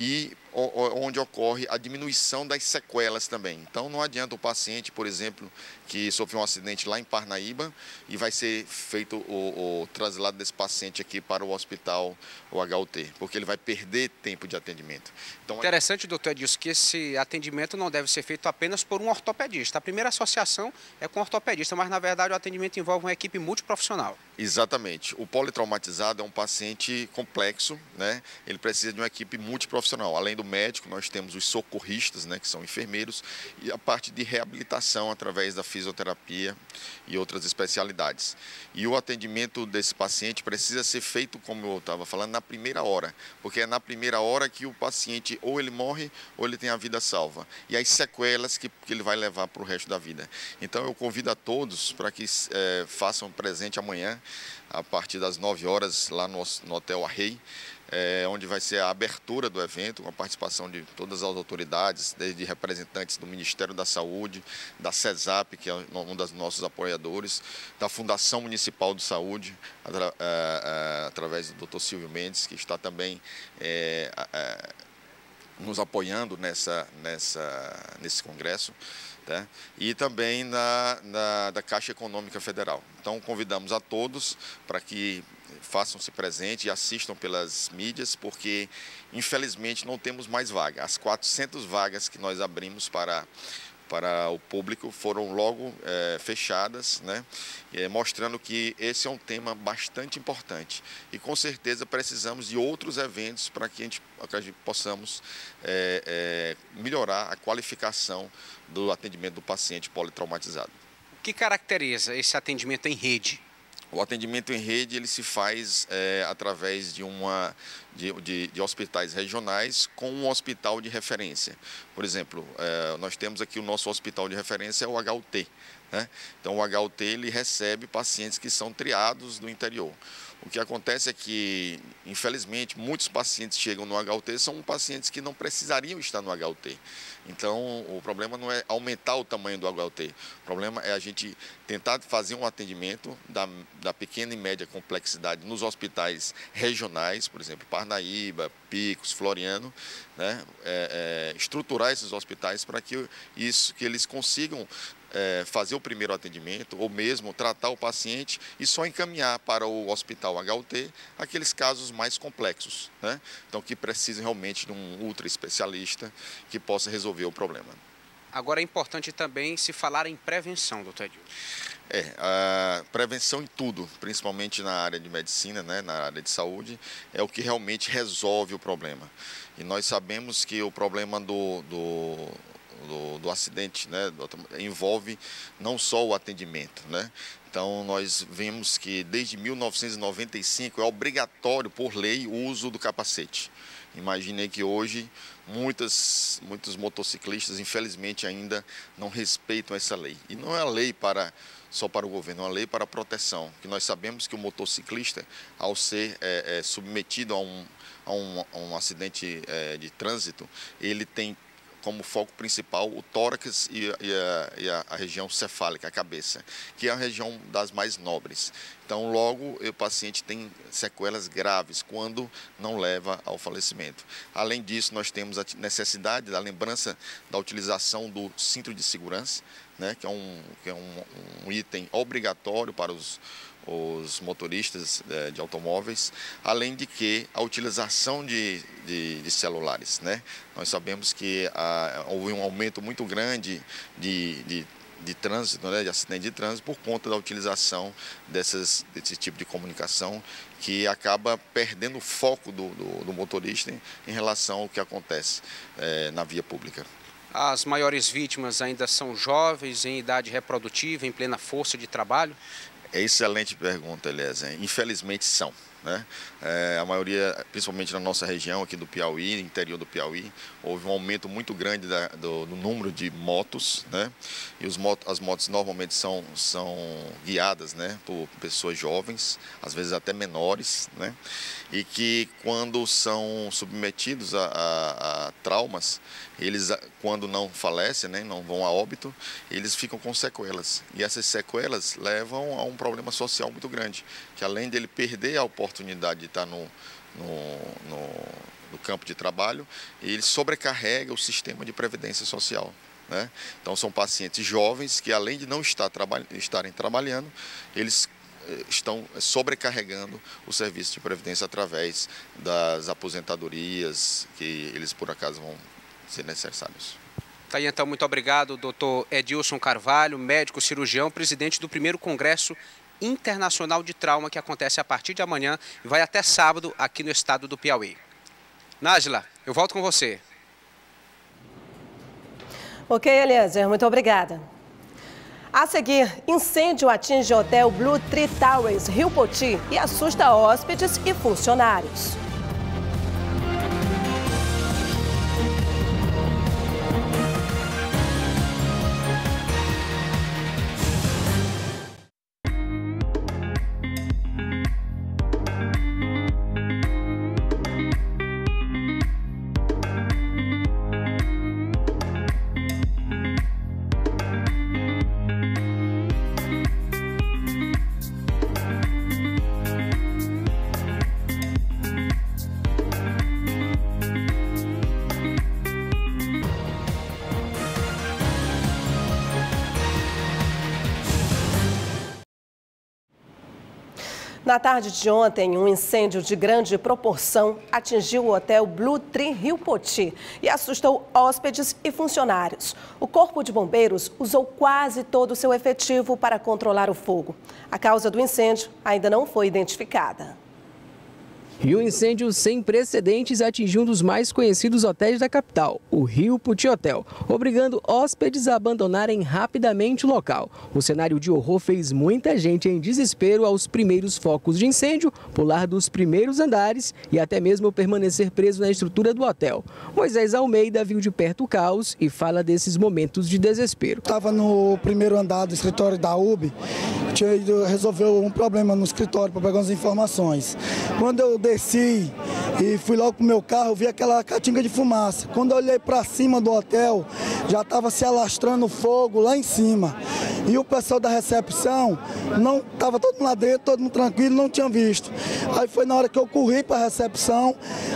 E onde ocorre a diminuição das sequelas também. Então não adianta o paciente, por exemplo, que sofreu um acidente lá em Parnaíba e vai ser feito o, o traslado desse paciente aqui para o hospital, o HUT, porque ele vai perder tempo de atendimento. Então, Interessante, doutor Edilson, que esse atendimento não deve ser feito apenas por um ortopedista. A primeira associação é com ortopedista, mas na verdade o atendimento envolve uma equipe multiprofissional. Exatamente. O politraumatizado é um paciente complexo, né? Ele precisa de uma equipe multiprofissional. Além do médico, nós temos os socorristas, né, que são enfermeiros, e a parte de reabilitação através da fisioterapia e outras especialidades. E o atendimento desse paciente precisa ser feito, como eu estava falando, na primeira hora, porque é na primeira hora que o paciente ou ele morre ou ele tem a vida salva. E as sequelas que, que ele vai levar para o resto da vida. Então eu convido a todos para que é, façam presente amanhã, a partir das 9 horas, lá no, no Hotel Arrei, é, onde vai ser a abertura do evento, com a participação de todas as autoridades, desde representantes do Ministério da Saúde, da CESAP, que é um dos nossos apoiadores, da Fundação Municipal de Saúde, atra, é, é, através do Dr. Silvio Mendes, que está também é, é, nos apoiando nessa, nessa, nesse congresso. Tá? e também na, na, da Caixa Econômica Federal. Então, convidamos a todos para que façam-se presente e assistam pelas mídias, porque infelizmente não temos mais vaga. As 400 vagas que nós abrimos para para o público foram logo é, fechadas, né? É, mostrando que esse é um tema bastante importante e com certeza precisamos de outros eventos para que a gente, que a gente possamos é, é, melhorar a qualificação do atendimento do paciente politraumatizado. O que caracteriza esse atendimento em rede? O atendimento em rede ele se faz é, através de, uma, de, de, de, hospitais regionais com um hospital de referência. Por exemplo, é, nós temos aqui o nosso hospital de referência, é o HUT. Né? Então, o HUT ele recebe pacientes que são triados do interior. O que acontece é que, infelizmente, muitos pacientes chegam no HUT são pacientes que não precisariam estar no HUT. Então, o problema não é aumentar o tamanho do HUT. O problema é a gente tentar fazer um atendimento da, da pequena e média complexidade nos hospitais regionais, por exemplo, Parnaíba, Picos, Floriano, né? É, é, estruturar esses hospitais para que isso que eles consigam é, fazer o primeiro atendimento ou mesmo tratar o paciente e só encaminhar para o hospital HUT aqueles casos mais complexos, né? Então que precisam realmente de um ultra especialista que possa resolver o problema. Agora é importante também se falar em prevenção, doutor Edil. É, a prevenção em tudo, principalmente na área de medicina, né, na área de saúde, é o que realmente resolve o problema. E nós sabemos que o problema do, do do, do acidente, né, envolve não só o atendimento, né? Então nós vimos que desde 1995 é obrigatório por lei o uso do capacete. Imaginei que hoje muitas, muitos motociclistas, infelizmente, ainda não respeitam essa lei. E não é a lei para só para o governo, é uma lei para a proteção. Que nós sabemos que o motociclista, ao ser é, é, submetido a um, a um, a um acidente é, de trânsito, ele tem como foco principal o tórax e, e, a, e a, a, região cefálica, a cabeça, que é a região das mais nobres. Então, logo, o paciente tem sequelas graves quando não leva ao falecimento. Além disso, nós temos a necessidade da lembrança da utilização do cinto de segurança, né, que é um, que é um, um item obrigatório para os os motoristas é, de automóveis, além de que a utilização de, de, de celulares. Né? Nós sabemos que há, houve um aumento muito grande de, de, de trânsito, né? de acidente de trânsito, por conta da utilização dessas, desse tipo de comunicação que acaba perdendo o foco do, do, do motorista em, em, relação ao que acontece é, na via pública. As maiores vítimas ainda são jovens, em idade reprodutiva, em plena força de trabalho? É excelente pergunta, Eliezer. Infelizmente são. Né? É, a maioria, principalmente na nossa região aqui do Piauí, interior do Piauí, houve um aumento muito grande da, do, do, número de motos, né? E os as motos normalmente são, são guiadas, né, por pessoas jovens, às vezes até menores, né? E que quando são submetidos a, a, a traumas, eles quando não falecem, né, não vão a óbito, eles ficam com sequelas. E essas sequelas levam a um problema social muito grande, que além dele perder a oportunidade de estar no, no, no no campo de trabalho ele sobrecarrega o sistema de previdência social. Né? Então são pacientes jovens que além de não estar traba estarem trabalhando, eles estão sobrecarregando o serviço de previdência através das aposentadorias que eles por acaso vão ser necessários. Tá aí então, muito obrigado, doutor Edilson Carvalho, médico cirurgião, presidente do primeiro Congresso Internacional de Trauma, que acontece a partir de amanhã e vai até sábado aqui no estado do Piauí. Nájila, eu volto com você. Ok, Eliezer, muito obrigada. A seguir, incêndio atinge o hotel Blue Tree Towers Rio Poti e assusta hóspedes e funcionários. Na tarde de ontem, um incêndio de grande proporção atingiu o hotel Blue Tree Rio Poti e assustou hóspedes e funcionários. O Corpo de Bombeiros usou quase todo o seu efetivo para controlar o fogo. A causa do incêndio ainda não foi identificada. E um incêndio sem precedentes atingiu um dos mais conhecidos hotéis da capital, o Rio Puti Hotel, obrigando hóspedes a abandonarem rapidamente o local. O cenário de horror fez muita gente em desespero aos primeiros focos de incêndio, pular dos primeiros andares e até mesmo permanecer preso na estrutura do hotel. Moisés Almeida viu de perto o caos e fala desses momentos de desespero. Estava no primeiro andar do escritório da UB, tinha ido resolver um problema no escritório para pegar umas informações. Quando eu desci e fui logo pro meu carro, vi aquela catinga de fumaça. Quando eu olhei para cima do hotel, já estava se alastrando fogo lá em cima. E o pessoal da recepção não estava todo mundo lá dentro, todo mundo tranquilo, não tinha visto. Aí foi na hora que eu corri para a recepção,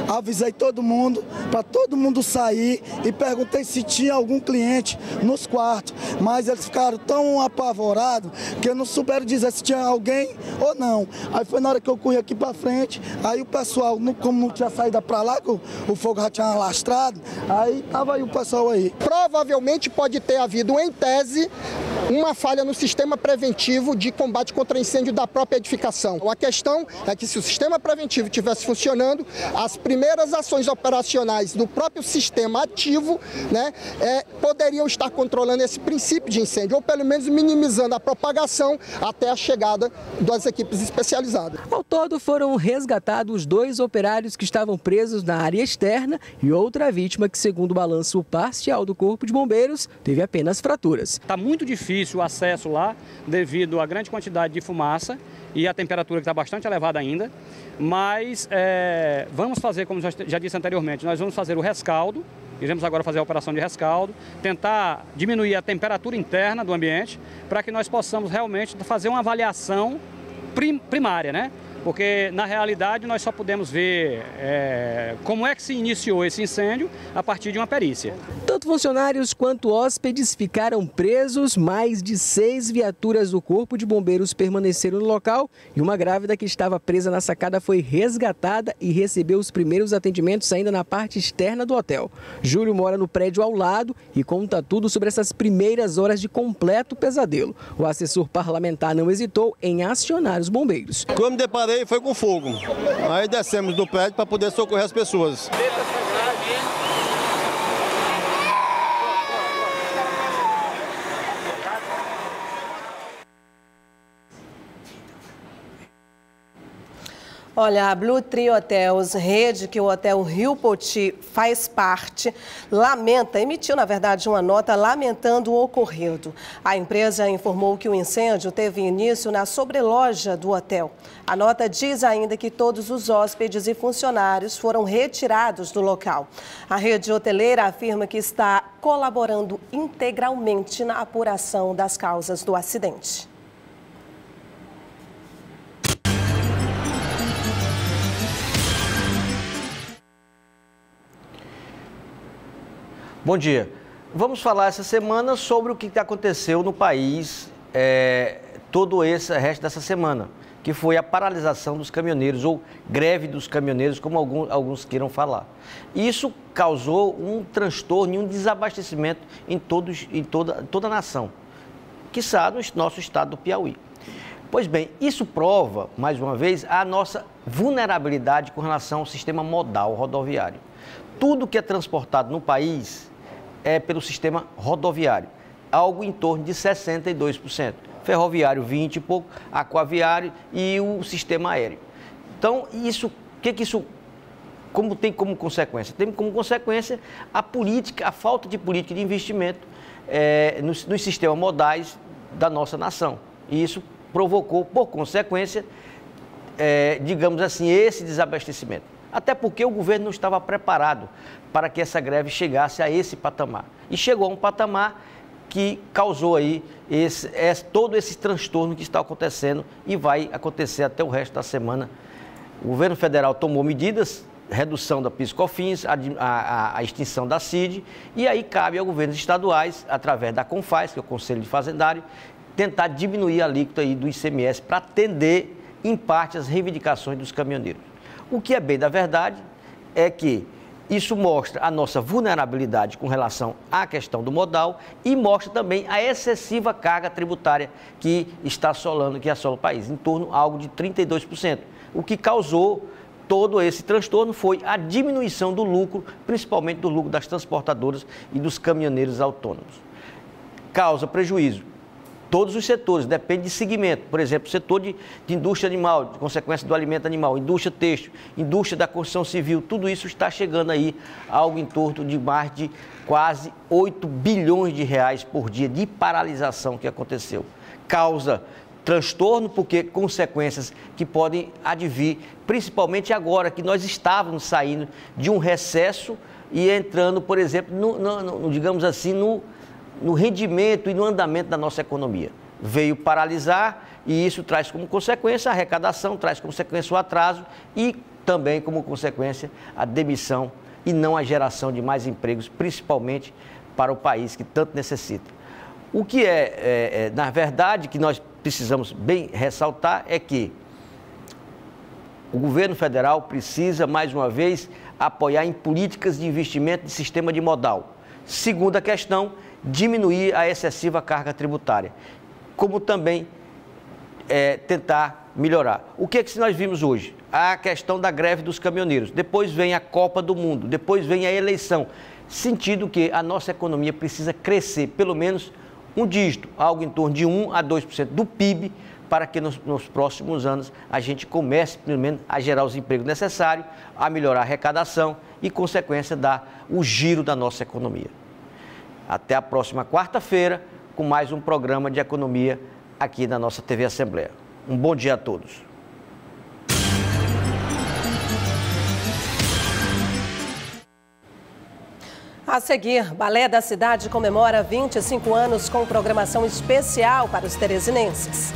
avisei todo mundo, para todo mundo sair e perguntei se tinha algum cliente nos quartos. Mas eles ficaram tão apavorados que não souberam dizer se tinha alguém ou não. Aí foi na hora que eu corri aqui para frente, aí o pessoal, como não tinha saída para lá, que o, o fogo já tinha alastrado, aí tava aí o pessoal aí. Provavelmente pode ter havido, em tese, uma falha no sistema preventivo de combate contra incêndio da própria edificação. A questão é que se o sistema preventivo estivesse funcionando, as primeiras ações operacionais do próprio sistema ativo né, é, poderiam estar controlando esse princípio de incêndio, ou pelo menos minimizando a propagação até a chegada das equipes especializadas. Ao todo foram resgatados dois operários que estavam presos na área externa e outra vítima que, segundo o balanço parcial do Corpo de Bombeiros, teve apenas fraturas. Está muito difícil o acesso lá devido à grande quantidade de fumaça e a temperatura que está bastante elevada ainda. Mas é, vamos fazer, como já, disse anteriormente, nós vamos fazer o rescaldo, iremos agora fazer a operação de rescaldo, tentar diminuir a temperatura interna do ambiente para que nós possamos realmente fazer uma avaliação prim, primária, né? Porque na realidade nós só podemos ver é, como é que se iniciou esse incêndio a partir de uma perícia. Tanto funcionários quanto hóspedes ficaram presos, mais de seis viaturas do Corpo de Bombeiros permaneceram no local e uma grávida que estava presa na sacada foi resgatada e recebeu os primeiros atendimentos ainda na parte externa do hotel. Júlio mora no prédio ao lado e conta tudo sobre essas primeiras horas de completo pesadelo. O assessor parlamentar não hesitou em acionar os bombeiros. Me deparei e foi com fogo. Aí descemos do prédio para poder socorrer as pessoas. Olha, a Blue Tree Hotels, rede que o Hotel Rio Poti faz parte, lamenta, emitiu, na verdade, uma nota lamentando o ocorrido. A empresa informou que o incêndio teve início na sobreloja do hotel. A nota diz ainda que todos os hóspedes e funcionários foram retirados do local. A rede hoteleira afirma que está colaborando integralmente na apuração das causas do acidente. Bom dia. Vamos falar essa semana sobre o que aconteceu no país é, todo esse resto dessa semana, que foi a paralisação dos caminhoneiros, ou greve dos caminhoneiros, como alguns, alguns queiram falar. Isso causou um transtorno e um desabastecimento em, todos, em toda, toda a nação, que no nosso estado do Piauí. Pois bem, isso prova, mais uma vez, a nossa vulnerabilidade com relação ao sistema modal rodoviário. Tudo que é transportado no país é pelo sistema rodoviário, algo em torno de 62%. Ferroviário 20 e pouco, aquaviário e o sistema aéreo. Então, isso, o que, que isso como tem como consequência? Tem como consequência a política, a falta de política de investimento é, nos, nos sistemas modais da nossa nação. E isso provocou, por consequência, é, digamos assim, esse desabastecimento. Até porque o governo não estava preparado para que essa greve chegasse a esse patamar. E chegou a um patamar que causou aí esse, esse, todo esse transtorno que está acontecendo e vai acontecer até o resto da semana. O governo federal tomou medidas, redução da PIS/COFINS, a, a, a, extinção da CID, e aí cabe aos governos estaduais, através da CONFAS, que é o Conselho de Fazendário, tentar diminuir a alíquota aí do ICMS para atender, em parte, as reivindicações dos caminhoneiros. O que é bem da verdade é que isso mostra a nossa vulnerabilidade com relação à questão do modal e mostra também a excessiva carga tributária que está assolando, que assola o país, em torno algo de 32%. O que causou todo esse transtorno foi a diminuição do lucro, principalmente do lucro das transportadoras e dos caminhoneiros autônomos. Causa prejuízo todos os setores, depende de segmento. Por exemplo, setor de, de, indústria animal, de consequência do alimento animal, indústria têxtil, indústria da construção civil, tudo isso está chegando aí algo em torno de mais de quase 8 bilhões de reais por dia de paralisação que aconteceu. Causa transtorno, porque consequências que podem advir, principalmente agora que nós estávamos saindo de um recesso e entrando, por exemplo, no, no, no digamos assim, no no rendimento e no andamento da nossa economia. Veio paralisar e isso traz como consequência a arrecadação, traz como consequência o atraso e também como consequência a demissão e não a geração de mais empregos, principalmente para o país que tanto necessita. O que é, é, é na verdade, que nós precisamos bem ressaltar é que o governo federal precisa, mais uma vez, apoiar em políticas de investimento de sistema de modal. Segunda questão, diminuir a excessiva carga tributária, como também é, tentar melhorar. O que é que nós vimos hoje? A questão da greve dos caminhoneiros, depois vem a Copa do Mundo, depois vem a eleição, sentido que a nossa economia precisa crescer pelo menos um dígito, algo em torno de 1 a 2% do PIB, para que nos, nos, próximos anos a gente comece, pelo menos, a gerar os empregos necessários, a melhorar a arrecadação e, consequência, dar o giro da nossa economia. Até a próxima quarta-feira com mais um programa de economia aqui na nossa TV Assembleia. Um bom dia a todos. A seguir, Balé da Cidade comemora 25 anos com programação especial para os teresinenses.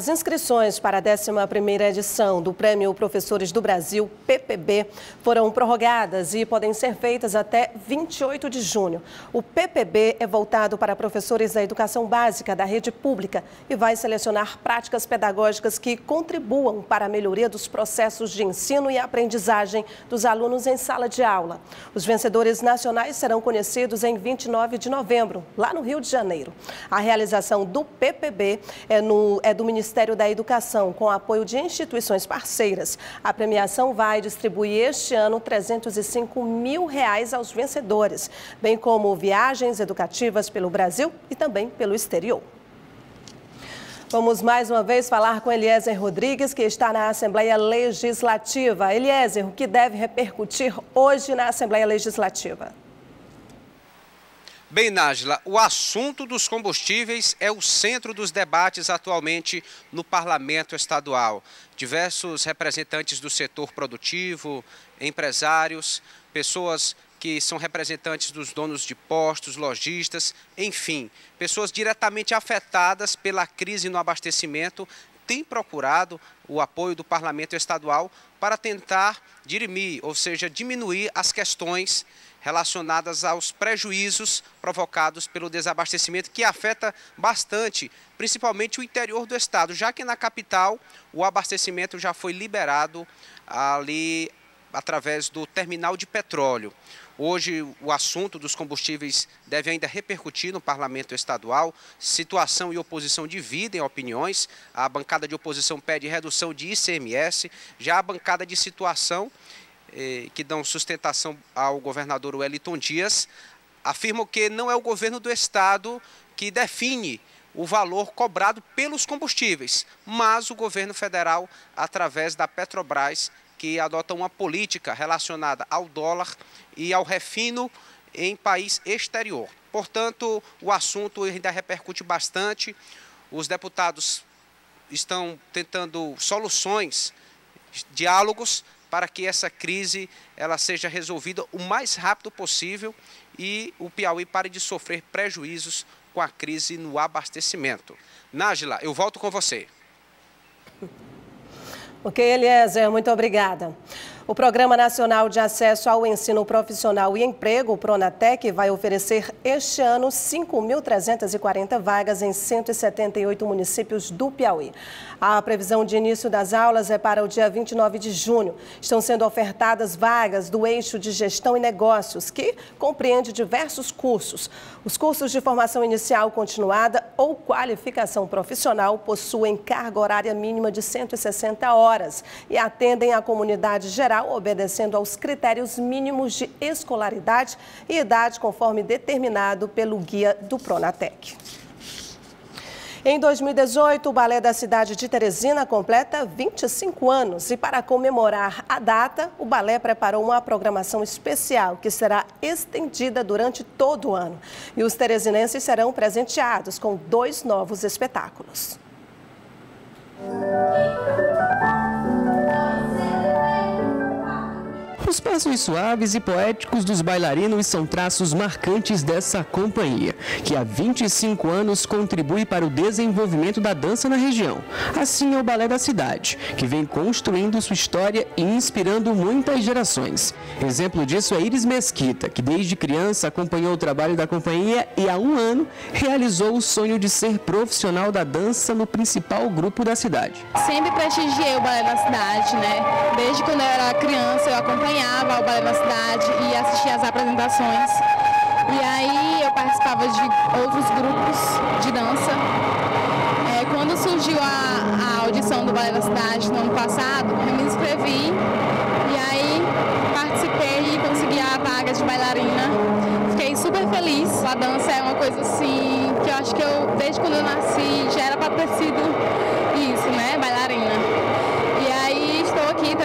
As inscrições para a 11ª edição do Prêmio Professores do Brasil, PPB, foram prorrogadas e podem ser feitas até 28 de junho. O PPB é voltado para professores da educação básica da rede pública e vai selecionar práticas pedagógicas que contribuam para a melhoria dos processos de ensino e aprendizagem dos alunos em sala de aula. Os vencedores nacionais serão conhecidos em 29 de novembro, lá no Rio de Janeiro. A realização do PPB é, no, é do Ministério Ministério da Educação, com apoio de instituições parceiras. A premiação vai distribuir este ano 305 mil reais aos vencedores, bem como viagens educativas pelo Brasil e também pelo exterior. Vamos mais uma vez falar com Eliezer Rodrigues, que está na Assembleia Legislativa. Eliezer, o que deve repercutir hoje na Assembleia Legislativa? Bem, Nájila, o assunto dos combustíveis é o centro dos debates atualmente no parlamento estadual. Diversos representantes do setor produtivo, empresários, pessoas que são representantes dos donos de postos, lojistas, enfim, pessoas diretamente afetadas pela crise no abastecimento, têm procurado o apoio do parlamento estadual para tentar dirimir, ou seja, diminuir as questões relacionadas aos prejuízos provocados pelo desabastecimento, que afeta bastante, principalmente o interior do estado, já que na capital o abastecimento já foi liberado ali através do terminal de petróleo. Hoje, o assunto dos combustíveis deve ainda repercutir no parlamento estadual. Situação e oposição dividem opiniões. A bancada de oposição pede redução de ICMS, já a bancada de situação eh, que dão sustentação ao governador Wellington Dias, afirmam que não é o governo do estado que define o valor cobrado pelos combustíveis, mas o governo federal, através da Petrobras, que adota uma política relacionada ao dólar e ao refino em país exterior. Portanto, o assunto ainda repercute bastante. Os deputados estão tentando soluções, diálogos para que essa crise ela seja resolvida o mais rápido possível e o Piauí pare de sofrer prejuízos com a crise no abastecimento. Nájila, eu volto com você. Ok, Eliezer, muito obrigada. O Programa Nacional de Acesso ao Ensino Profissional e Emprego, o Pronatec, vai oferecer este ano 5.340 vagas em 178 municípios do Piauí. A previsão de início das aulas é para o dia 29 de junho. Estão sendo ofertadas vagas do eixo de gestão e negócios, que compreende diversos cursos. Os cursos de formação inicial continuada ou qualificação profissional possuem carga horária mínima de 160 horas e atendem à comunidade geral obedecendo aos critérios mínimos de escolaridade e idade, conforme determinado pelo guia do Pronatec. Em 2018, o Balé da cidade de Teresina completa 25 anos e para comemorar a data, o balé preparou uma programação especial que será estendida durante todo o ano. E os teresinenses serão presenteados com dois novos espetáculos. Os passos suaves e poéticos dos bailarinos são traços marcantes dessa companhia, que há 25 anos contribui para o desenvolvimento da dança na região. Assim é o Balé da Cidade, que vem construindo sua história e inspirando muitas gerações. Exemplo disso é Iris Mesquita, que desde criança acompanhou o trabalho da companhia e há um ano realizou o sonho de ser profissional da dança no principal grupo da cidade. Sempre prestigiei o Balé da Cidade, né? Desde quando eu era criança eu acompanhei acompanhava o Balé da Cidade e assistia às apresentações. E aí eu participava de outros grupos de dança. É, quando surgiu a, a, audição do Balé da Cidade no ano passado, eu me inscrevi e aí participei e consegui a vaga de bailarina. Fiquei super feliz. A dança é uma coisa assim que eu acho que eu, desde quando eu nasci, já era para ter sido isso, né? Bailarina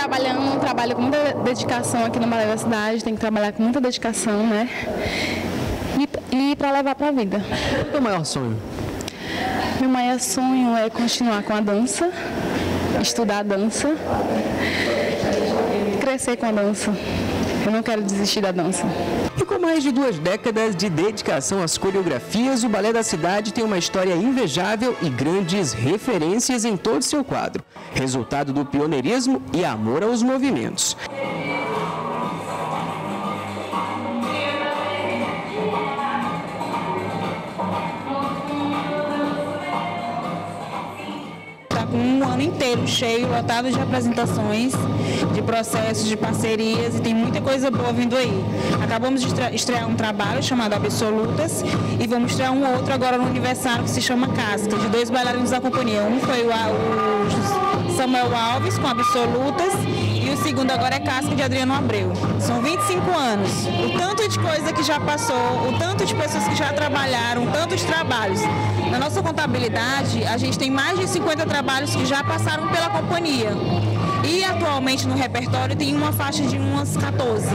trabalhando, um trabalho com muita dedicação aqui no Balé da Cidade, tem que trabalhar com muita dedicação, né? E, e para levar para a vida. Qual é o maior sonho? Meu maior sonho é continuar com a dança, estudar a dança, crescer com a dança. Eu não quero desistir da dança. Mais de duas décadas de dedicação às coreografias, o Balé da Cidade tem uma história invejável e grandes referências em todo seu quadro, resultado do pioneirismo e amor aos movimentos. Ano inteiro cheio, lotado de apresentações, de processos, de parcerias e tem muita coisa boa vindo aí. Acabamos de estrear um trabalho chamado Absolutas e vamos estrear um outro agora no aniversário que se chama Casca, de dois bailarinos da companhia. Um foi o, Samuel Alves com Absolutas o segundo agora é Casca de Adriano Abreu. São 25 anos. O tanto de coisa que já passou, o tanto de pessoas que já trabalharam, o tanto de trabalhos. Na nossa contabilidade, a gente tem mais de 50 trabalhos que já passaram pela companhia. E atualmente no repertório tem uma faixa de umas 14.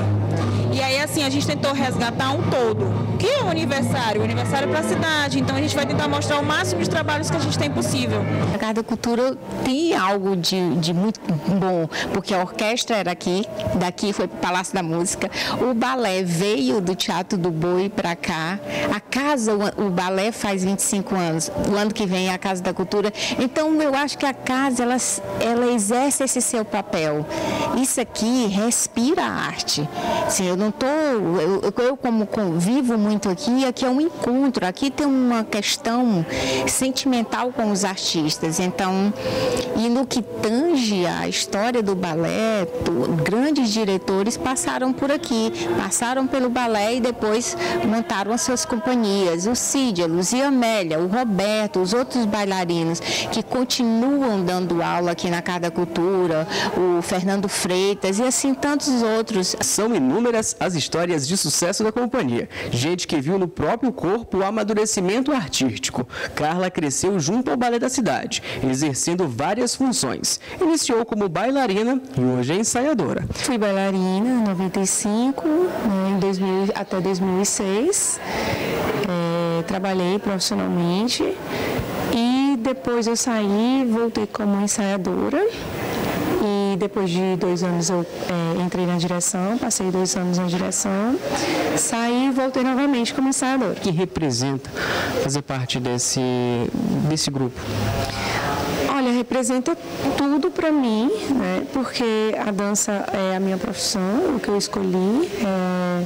E aí, assim, a gente tentou resgatar um todo, que é o aniversário, o aniversário para a cidade. Então, a gente vai tentar mostrar o máximo de trabalhos que a gente tem possível. A Casa Cultura tem algo de, de muito bom, porque a orquestra era aqui, daqui foi para o Palácio da Música, o balé veio do Teatro do Boi para cá, a casa, o, o, balé faz 25 anos, o ano que vem é a Casa da Cultura. Então, eu acho que a casa, ela, ela exerce esse seu papel. Isso aqui respira arte. Assim, eu não estou, eu, eu, como convivo muito aqui, aqui é um encontro, aqui tem uma questão sentimental com os artistas. Então, e no que tange a história do balé, grandes diretores passaram por aqui, passaram pelo balé e depois montaram as suas companhias. O Cid, a Luzia Amélia, o Roberto, os outros bailarinos que continuam dando aula aqui na Casa da Cultura, o Fernando Freitas e assim tantos outros. São inúmeras as histórias de sucesso da companhia. Gente que viu no próprio corpo o amadurecimento artístico. Carla cresceu junto ao Balé da Cidade, exercendo várias funções. Iniciou como bailarina e hoje é ensaiadora. Fui bailarina em 95, né, em 2000, até 2006. É, trabalhei profissionalmente e depois eu saí, voltei como ensaiadora depois de dois anos eu é, entrei na direção, passei dois anos na direção, saí e voltei novamente como ensaiadora. O que representa fazer parte desse, desse grupo? Olha, representa tudo para mim, né? porque a dança é a minha profissão, o que eu escolhi. É,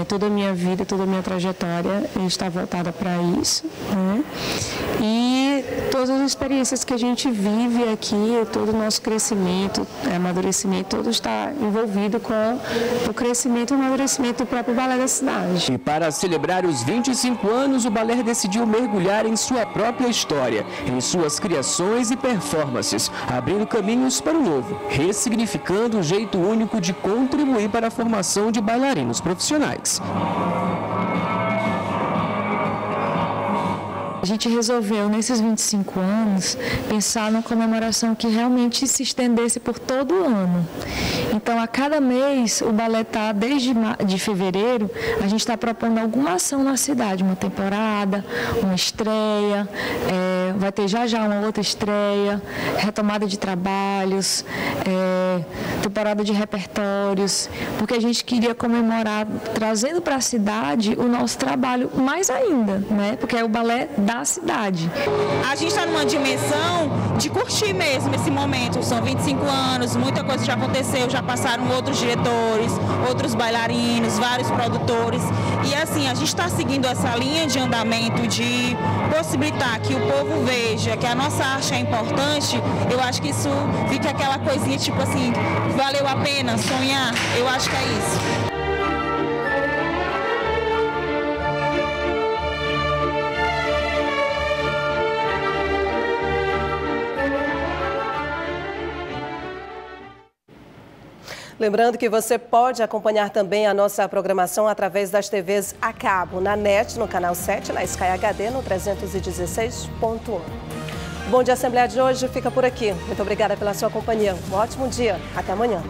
é, toda a minha vida, toda a minha trajetória está voltada para isso. Né? E todas as experiências que a gente vive aqui, todo o nosso crescimento, amadurecimento, todo está envolvido com o crescimento e amadurecimento do próprio Balé da cidade. E para celebrar os 25 anos, o Balé decidiu mergulhar em sua própria história, em suas criações e performances, abrindo caminhos para o novo, ressignificando o jeito único de contribuir para a formação de bailarinos profissionais. A gente resolveu, nesses 25 anos, pensar numa comemoração que realmente se estendesse por todo o ano. Então, a cada mês, o balé está, desde de fevereiro, a gente está propondo alguma ação na cidade, uma temporada, uma estreia, é, vai ter já já uma outra estreia, retomada de trabalhos, é, temporada de repertórios, porque a gente queria comemorar, trazendo para a cidade o nosso trabalho mais ainda, né? porque é o balé da da cidade. A gente está numa dimensão de curtir mesmo esse momento. São 25 anos, muita coisa já aconteceu, já passaram outros diretores, outros bailarinos, vários produtores. E assim, a gente está seguindo essa linha de andamento de possibilitar que o povo veja que a nossa arte é importante. Eu acho que isso fica aquela coisinha tipo assim, valeu a pena sonhar? Eu acho que é isso. Lembrando que você pode acompanhar também a nossa programação através das TVs a cabo, na NET, no canal 7, na Sky HD, no 316.1. Bom dia, Assembleia de hoje fica por aqui. Muito obrigada pela sua companhia. Um ótimo dia. Até amanhã.